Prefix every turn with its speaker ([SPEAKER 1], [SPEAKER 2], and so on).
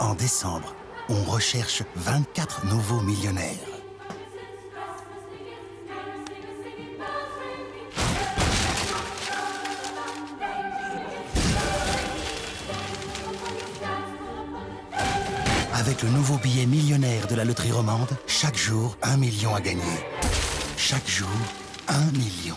[SPEAKER 1] En décembre, on recherche 24 nouveaux millionnaires. Avec le nouveau billet millionnaire de la loterie romande, chaque jour, un million à gagner. Chaque jour, un million.